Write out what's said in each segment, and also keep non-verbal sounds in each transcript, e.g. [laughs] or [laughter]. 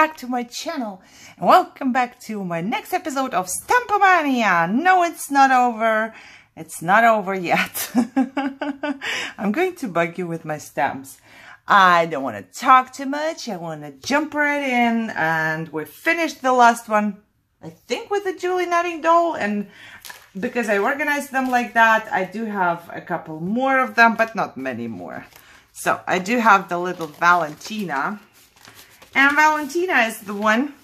back to my channel and welcome back to my next episode of Stampomania. No, it's not over. It's not over yet. [laughs] I'm going to bug you with my stamps. I don't want to talk too much. I want to jump right in and we finished the last one, I think with the Julie Nutting doll and because I organized them like that, I do have a couple more of them, but not many more. So I do have the little Valentina. And Valentina is the one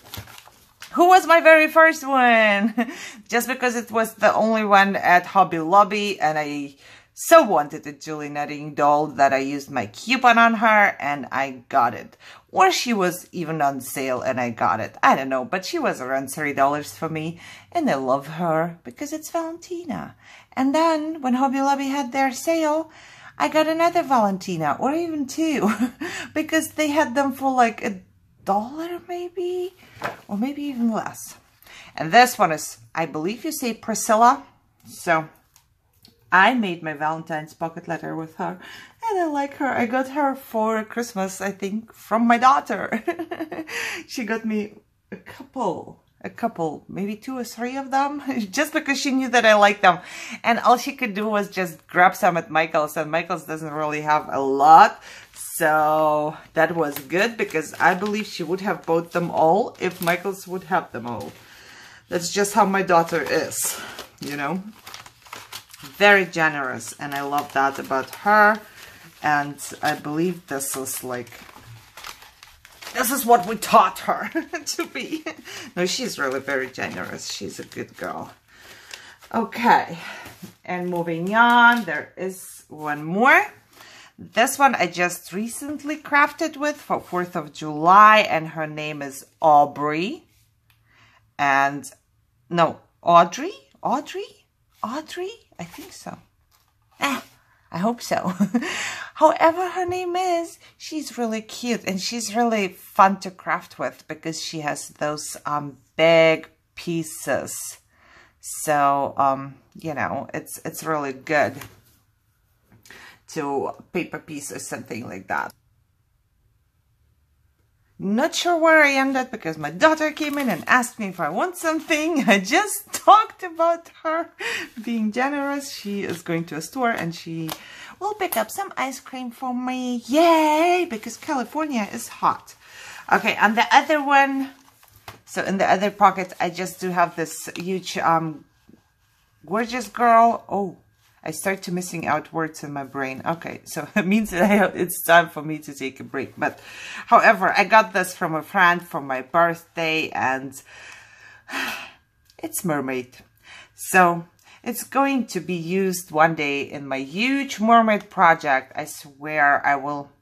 who was my very first one. [laughs] Just because it was the only one at Hobby Lobby and I so wanted a Julie Nutting doll that I used my coupon on her and I got it. Or she was even on sale and I got it. I don't know, but she was around $30 for me and I love her because it's Valentina. And then when Hobby Lobby had their sale, I got another Valentina or even two [laughs] because they had them for like a dollar maybe or maybe even less. And this one is, I believe you say Priscilla. So I made my Valentine's pocket letter with her and I like her. I got her for Christmas, I think, from my daughter. [laughs] she got me a couple, a couple, maybe two or three of them, [laughs] just because she knew that I like them. And all she could do was just grab some at Michael's and Michael's doesn't really have a lot. So that was good because I believe she would have bought them all if Michael's would have them all. That's just how my daughter is, you know? Very generous and I love that about her. And I believe this is like this is what we taught her [laughs] to be. No she's really very generous. She's a good girl. Okay and moving on there is one more this one I just recently crafted with for 4th of July and her name is Aubrey and no Audrey Audrey Audrey I think so. Ah, I hope so. [laughs] However her name is, she's really cute and she's really fun to craft with because she has those um, big pieces. So, um, you know, it's, it's really good to paper piece or something like that. Not sure where I ended because my daughter came in and asked me if I want something. [laughs] I just talked about her being generous. She is going to a store and she will pick up some ice cream for me. Yay! Because California is hot. Okay, and the other one, so in the other pocket, I just do have this huge, um, Gorjuss girl. Oh, I start to missing out words in my brain. Okay, so [laughs] it means it's time for me to take a break. But however, I got this from a friend for my birthday and [sighs] it's mermaid. So it's going to be used one day in my huge mermaid project. I swear I will.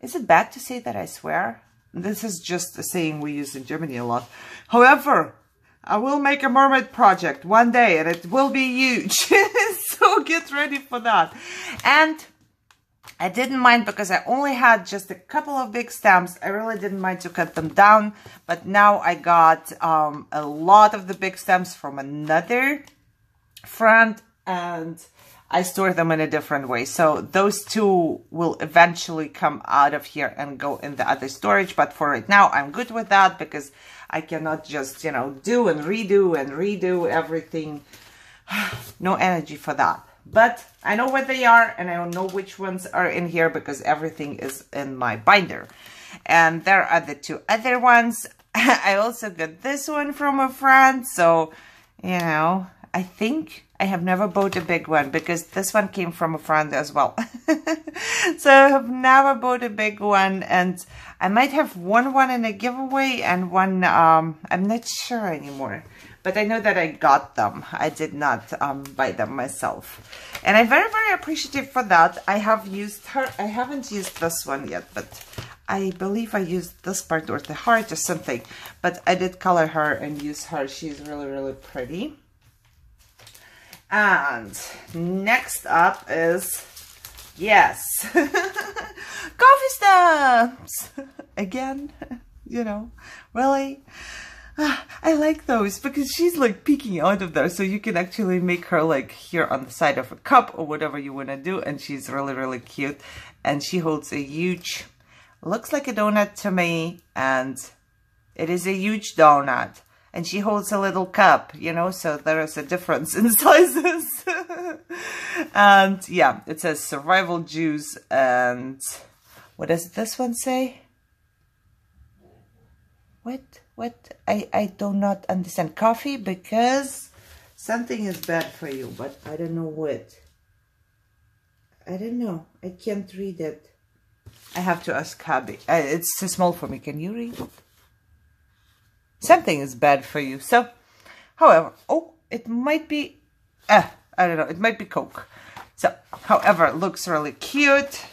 Is it bad to say that I swear? This is just a saying we use in Germany a lot. However, I will make a mermaid project one day and it will be huge. [laughs] so get ready for that. And I didn't mind because I only had just a couple of big stamps. I really didn't mind to cut them down. But now I got um, a lot of the big stamps from another friend and I store them in a different way. So those two will eventually come out of here and go in the other storage. But for right now, I'm good with that because I cannot just, you know, do and redo and redo everything. [sighs] no energy for that. But I know where they are and I don't know which ones are in here because everything is in my binder. And there are the two other ones. [laughs] I also got this one from a friend. So, you know, I think I have never bought a big one because this one came from a friend as well. [laughs] [laughs] so I have never bought a big one and I might have won one in a giveaway and one, um, I'm not sure anymore. But I know that I got them. I did not um, buy them myself. And I'm very, very appreciative for that. I have used her. I haven't used this one yet, but I believe I used this part or the heart or something. But I did color her and use her. She's really, really pretty. And next up is, yes, [laughs] coffee stamps. [laughs] Again, [laughs] you know, really? [sighs] I like those because she's like peeking out of there. So you can actually make her like here on the side of a cup or whatever you want to do. And she's really, really cute. And she holds a huge, looks like a donut to me. And It is a huge donut. And she holds a little cup, you know, so there is a difference in sizes. [laughs] and yeah, it says survival juice and what does this one say? What? What? I, I do not understand. Coffee because something is bad for you, but I don't know what. I don't know. I can't read it. I have to ask Habi. Uh, it's too small for me. Can you read? Something is bad for you. So, however, oh, it might be, uh, I don't know, it might be Coke. So, however, it looks really cute.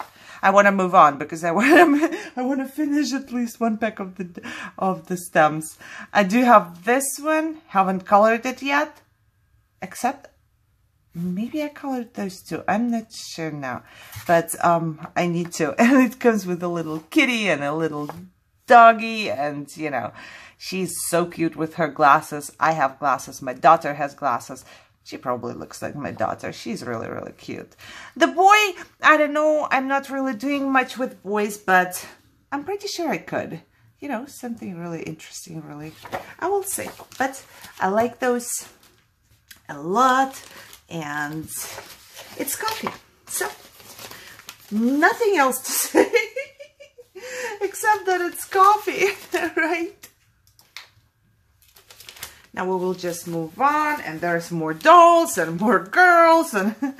I want to move on because I want to [laughs] I want to finish at least one pack of the of the stems. I do have this one. Haven't colored it yet, except maybe I colored those two. I'm not sure now, but um, I need to. [laughs] And it comes with a little kitty and a little doggy, and you know, she's so cute with her glasses. I have glasses. My daughter has glasses. She probably looks like my daughter. She's really, really cute. The boy, I don't know. I'm not really doing much with boys, but I'm pretty sure I could. You know, something really interesting, really. I will say. But I like those a lot and it's coffee. So, nothing else to [laughs] say except that it's coffee, [laughs] right? Now we will just move on and there's more dolls and more girls and [laughs]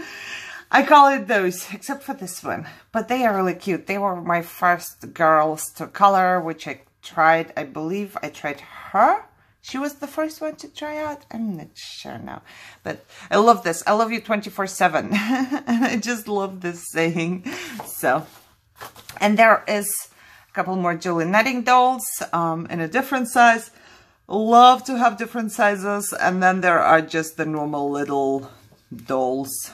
I call it those, except for this one. But they are really cute. They were my first girls to color, which I tried, I believe I tried her she was the first one to try out. I'm not sure now. But I love this. I love you 24-7. [laughs] I just love this saying. So, and there is a couple more Julie Nutting dolls um, in a different size. Love to have different sizes. And then there are just the normal little dolls.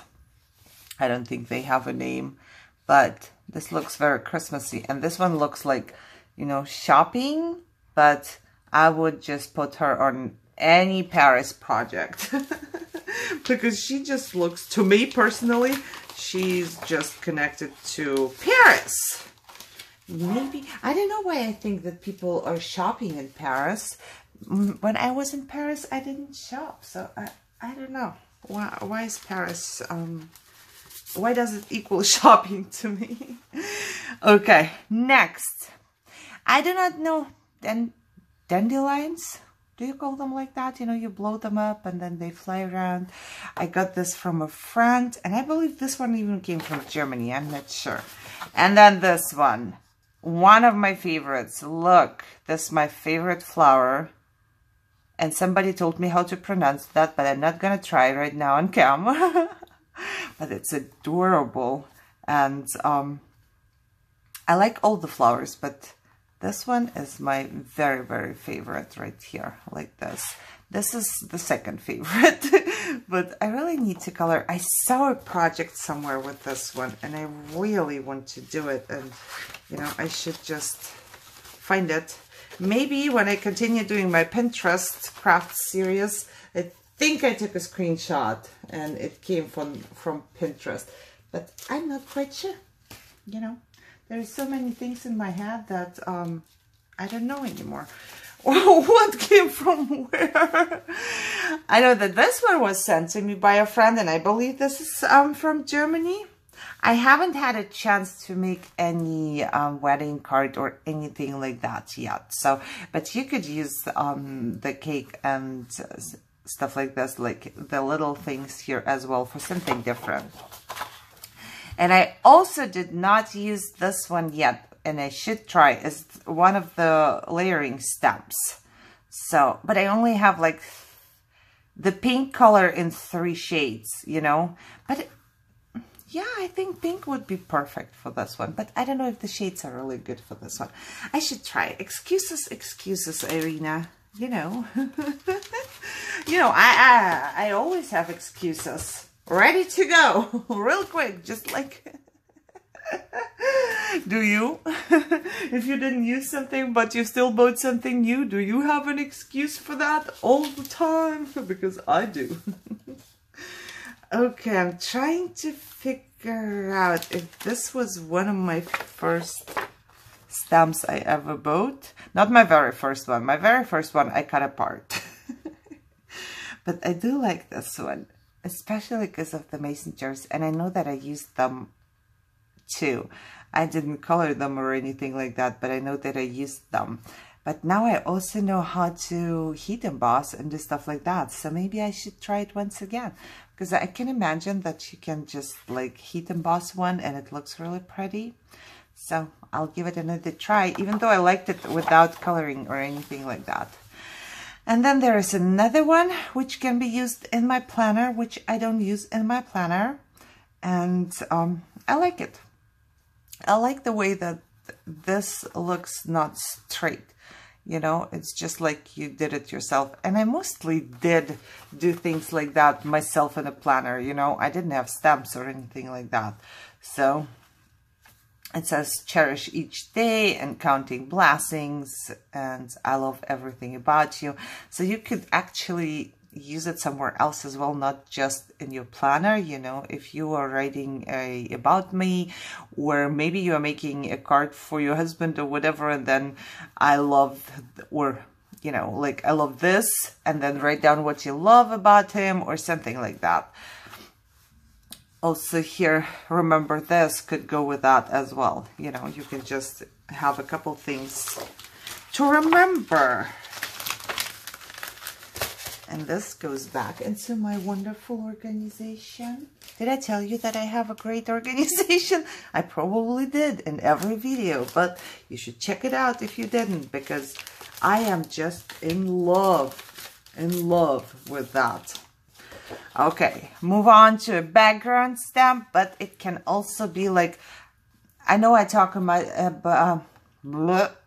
I don't think they have a name. But this looks very Christmassy. And this one looks like, you know, shopping. But I would just put her on any Paris project [laughs] because she just looks, to me personally, she's just connected to Paris. Maybe, I don't know why I think that people are shopping in Paris. When I was in Paris, I didn't shop, so I, I don't know. Why, why is Paris, um, why does it equal [laughs] shopping to me? okay, next. I do not know, then dandelions do you call them like that? You know, you blow them up and then they fly around. I got this from a friend, and I believe this one even came from Germany. I'm not sure. And then this one, one of my favorites. Look, this is my favorite flower. And somebody told me how to pronounce that, but I'm not going to try right now on camera. [laughs] but it's adorable. And um, I like all the flowers, but this one is my very, very favorite right here, like this. This is the second favorite, [laughs] but I really need to color. I saw a project somewhere with this one, and I really want to do it, and, you know, I should just find it. Maybe when I continue doing my Pinterest craft series, I think I took a screenshot, and it came from, from Pinterest, but I'm not quite sure, you know. There's so many things in my head that um, I don't know anymore. [laughs] what came from where? I know that this one was sent to me by a friend, and I believe this is um, from Germany. I haven't had a chance to make any um, wedding card or anything like that yet. So, but you could use um, the cake and stuff like this, like the little things here as well for something different. And I also did not use this one yet, and I should try. It's one of the layering stamps. So, but I only have like the pink color in three shades, you know. But yeah, I think pink would be perfect for this one. But I don't know if the shades are really good for this one. I should try. Excuses, excuses, Irina. You know. [laughs] you know, I, I, I always have excuses ready to go [laughs] real quick, just like, [laughs] do you? if you didn't use something, but you still bought something new, do you have an excuse for that all the time? because I do. Okay, I'm trying to figure out if this was one of my first stamps I ever bought. Not my very first one. My very first one I cut apart. [laughs] but I do like this one, especially because of the mason jars. And I know that I used them too. I didn't color them or anything like that, but I know that I used them. But now I also know how to heat emboss and do stuff like that. So maybe I should try it once again. Because I can imagine that you can just like heat emboss one and it looks really pretty. So I'll give it another try, even though I liked it without coloring or anything like that. And then there is another one which can be used in my planner, which I don't use in my planner. And um, I like it. I like the way that this looks not straight you know it's just like you did it yourself. And i mostly did do things like that myself in a planner you know. I didn't have stamps or anything like that. So it says cherish each day and counting blessings and i love everything about you. So you could actually use it somewhere else as well, not just in your planner. You know, if you are writing a about me, or maybe you are making a card for your husband or whatever, and then I love, or you know, like I love this, and then write down what you love about him or something like that. Also here, remember this could go with that as well. You know, you can just have a couple things to remember. And this goes back into my wonderful organization. Did I tell you that I have a great [laughs] organization? I probably did in every video, but you should check it out if you didn't because I am just in love, in love with that. Okay, move on to a background stamp, but it can also be like, I know I talk about, uh,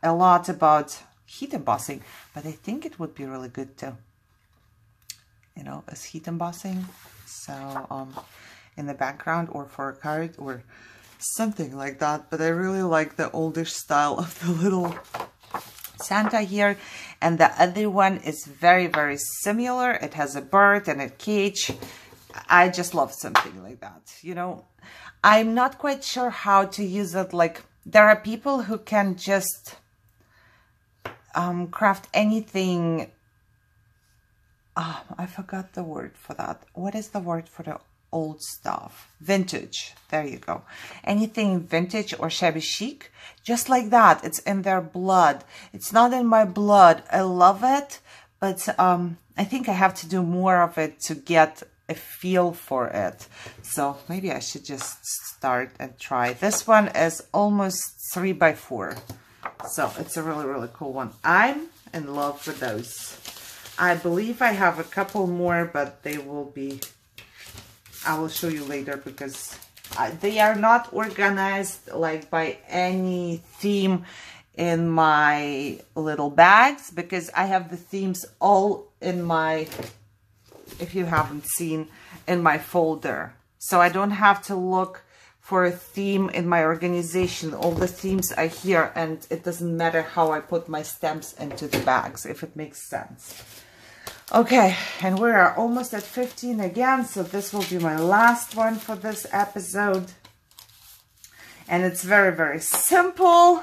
a lot about heat embossing, but I think it would be really good too you know, as heat embossing. So, um, in the background or for a card or something like that. But I really like the oldish style of the little Santa here. And the other one is very, very similar. It has a bird and a cage. I just love something like that. You know, I'm not quite sure how to use it. Like, there are people who can just um, craft anything oh, I forgot the word for that. What is the word for the old stuff? Vintage. There you go. Anything vintage or shabby chic, just like that. It's in their blood. It's not in my blood. I love it, but um, I think I have to do more of it to get a feel for it. So maybe I should just start and try. This one is almost three by four. So it's a really, really cool one. I'm in love with those. I believe I have a couple more, but they will be, I will show you later because I, they are not organized like by any theme in my little bags because I have the themes all in my, if you haven't seen, in my folder. So I don't have to look for a theme in my organization. All the themes are here and it doesn't matter how I put my stamps into the bags, if it makes sense. Okay, and we are almost at 15 again, so this will be my last one for this episode. And it's very, very simple.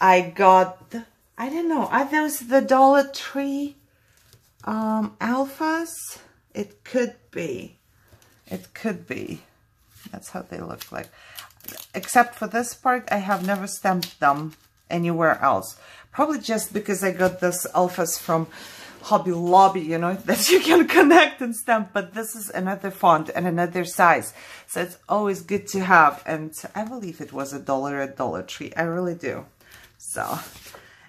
I got, the, I don't know, are those the Dollar Tree um, alphas? It could be. It could be. That's how they look like. Except for this part, I have never stamped them anywhere else. Probably just because I got this alphas from Hobby Lobby, you know, [laughs] that you can connect and stamp, but this is another font and another size. So it's always good to have. And I believe it was a dollar at Dollar Tree. I really do. So,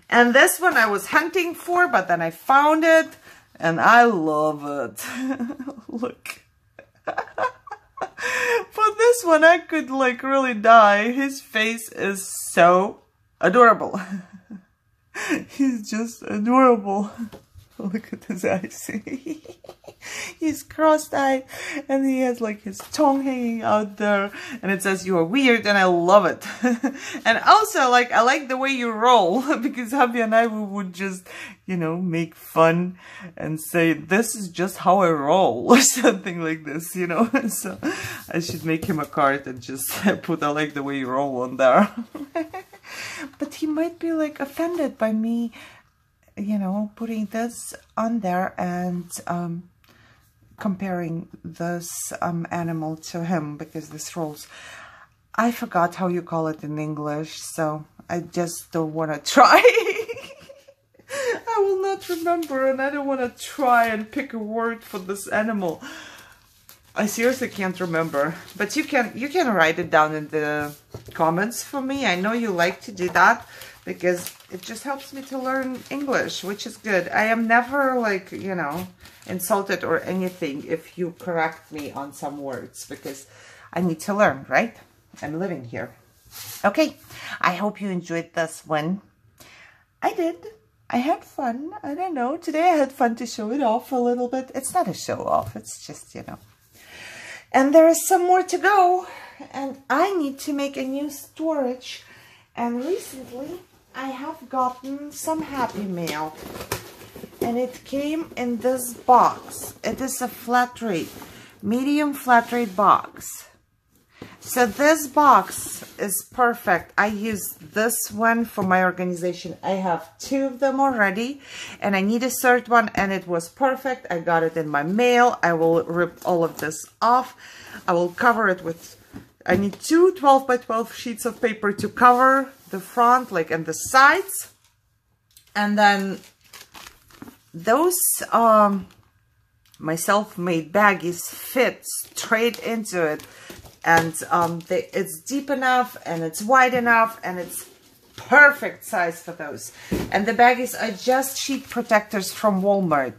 and this one I was hunting for, but then I found it and I love it. [laughs] Look. [laughs] for this one, I could like really die. His face is so adorable. He's just adorable. [laughs] Look at his eyes. [laughs] He's cross-eyed and he has like his tongue hanging out there and it says you are weird and I love it. [laughs] and also like I like the way you roll because Happy and I we would just, you know, make fun and say this is just how I roll or something like this, you know. so I should make him a card and just put I like the way you roll on there. but he might be like offended by me, you know, putting this on there and um, comparing this um, animal to him because this rolls. I forgot how you call it in English, so I just don't want to try. [laughs] I will not remember and I don't want to try and pick a word for this animal. I seriously can't remember, but you can you can write it down in the comments for me. I know you like to do that because it just helps me to learn English, which is good. I am never like, you know, insulted or anything if you correct me on some words because I need to learn, right? I'm living here. Okay, I hope you enjoyed this one. I did. I had fun. I don't know. Today I had fun to show it off a little bit. It's not a show off. It's just, you know, and there is some more to go. And I need to make a new storage. And recently, I have gotten some Happy Mail. And it came in this box. It is a flat rate, medium flat rate box. So this box is perfect. I use this one for my organization. I have two of them already and I need a third one and it was perfect. I got it in my mail. I will rip all of this off. I will cover it with, I need two 12 by 12 sheets of paper to cover the front like and the sides. And then those um, my self-made baggies fit straight into it and um, they, it's deep enough and it's wide enough and it's perfect size for those. And the baggies are just sheet protectors from Walmart.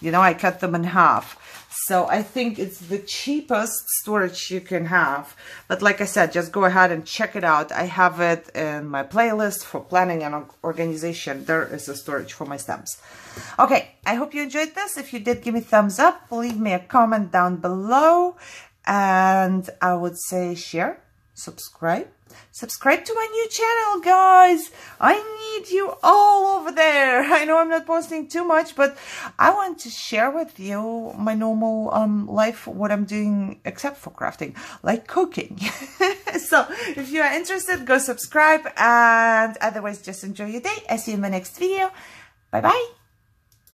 You know, I cut them in half. So I think it's the cheapest storage you can have. But like I said, just go ahead and check it out. I have it in my playlist for planning and organization. There is a storage for my stamps. Okay, I hope you enjoyed this. If you did, give me thumbs up. Leave me a comment down below. And I would say share, subscribe. Subscribe to my new channel, guys. I need you all over there. [laughs] I know I'm not posting too much, but I want to share with you my normal um, life, what I'm doing except for crafting, like cooking. [laughs] so if you are interested, go subscribe. And otherwise, just enjoy your day. I see you in my next video. Bye-bye.